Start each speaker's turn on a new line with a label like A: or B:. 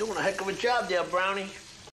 A: Doing a heck of a job there, Brownie.